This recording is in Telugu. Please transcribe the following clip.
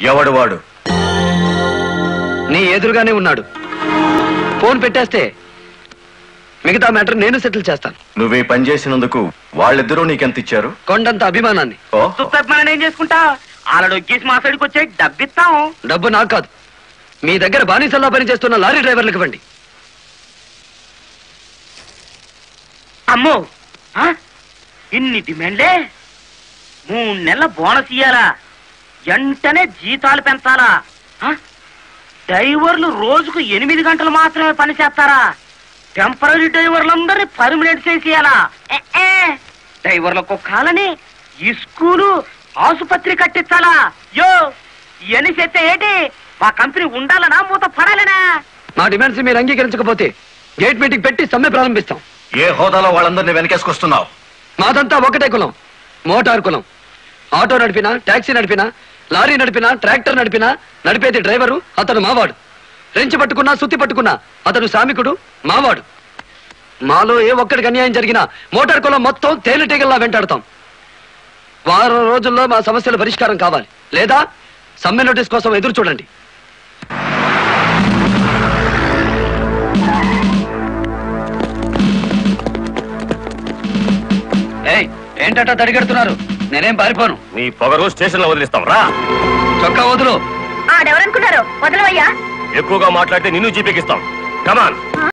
ఎవడు వాడు? నీ ఎదురుగానే ఉన్నాడు. ఫోన్ పెట్టేస్తే మిగతా మ్యాటర్ నేను సెటిల్ చేస్తాను. నువ్వు ఈ పని చేసినందుకు వాళ్ళిద్దరూ నీకెంత ఇచ్చారు? కొండంత అభిమానాన్ని. ఓ. ఏం చేసుకుంటా ఆలడు మా సైడ్కి వచ్చే డబ్బిస్తాం. డబ్బు నాకు కాదు. మీ దగ్గర బానిసల్లా పనిచేస్తున్న లారీ డ్రైవర్లకు ఇవ్వండి. అమ్మో! ఆ? ఇన్ని డిమాండ్లే? మూడు నెలల బోనస్ ఇయ్యాలా? వెంటనే జీతాలు పెంచాలా? డ్రైవర్లు రోజుకు ఎనిమిది గంటలు మాత్రమే పని చేస్తారా? టెంపరీ డ్రైవర్లందరినీ పర్మనెంట్ చేసేయాలా. డ్రైవర్లకు కాలని ఈ స్కూలు ఆసుపత్రి కట్టించాలా? యో ఇవన్నీ చేస్తే ఏంటి? మా కంపెనీ ఉండాలనా మూత పడాలనా? మా డిమాండ్స్ మీరు అంగీకరించకపోతే గేట్ మీటింగ్ పెట్టి సమ్మె ప్రారంభిస్తాం. ఏ హోదాలో వాళ్ళందరినీ వెనకేసుకొస్తున్నావు? మాదంతా ఒకటే కులం మోటార్ కులం. ఆటో నడిపినా టాక్సీ నడిపినా లారీ నడిపినా ట్రాక్టర్ నడిపినా నడిపేది డ్రైవరు అతను మావాడు. రెంచి పట్టుకున్నా సుత్తి పట్టుకున్నా అతను సామికుడు మావాడు. మాలో ఏ ఒక్కడికి అన్యాయం జరిగినా మోటార్ కులం మొత్తం తేనెటీగల్లా వెంటాడతాం. వారం రోజుల్లో మా సమస్యల పరిష్కారం కావాలి. లేదా సమ్మె నోటీస్ కోసం ఎదురు చూడండి. ఏంటట తడిగెడుతున్నారు? నేనేం పారిపోను. నీ పొగరు స్టేషన్లో వదిలిస్తాం రా. చొక్కా వదులు. ఆడెవరనుకున్నారు? వదలవయ్యా. ఎక్కువగా మాట్లాడితే నిన్ను జీపెక్కిస్తాం కమాన్?